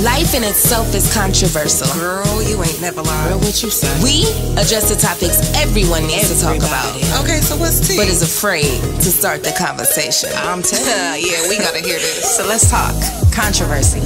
Life in itself is controversial. Girl, you ain't never lied. Girl, what you say? We address the topics everyone needs to talk about, Okay, so what's tea? but is afraid to start the conversation. I'm telling you. yeah, we gotta hear this. So let's talk controversy.